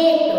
de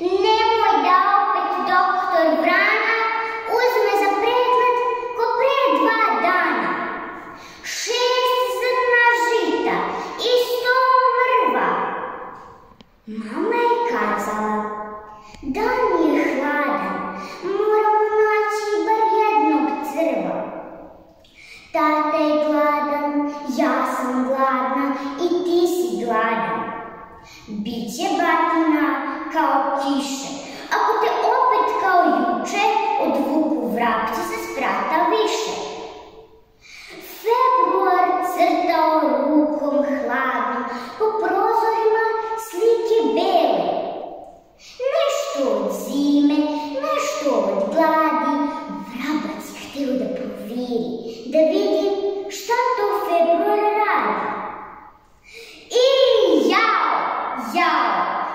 Nemoj da opet doktor Vrana uzme za pregled ko pre dva dana. Šest zrna žita i sto mrva. Mama je kazala, dan je hladan, moramo naći bar jednog crva. Tata je gladan, ja sam gladna i ti si gladan. Biće batina, calquixa.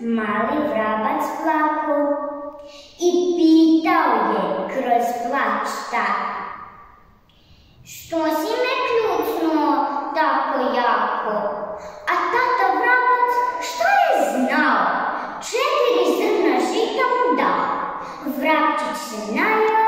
mali vrabac plaku i pitao je kroz plać. Što si me kljucnuo tako jako? A tata vrabac šta je znao? Četiri zrna žita mu dao. Vrapčić se najao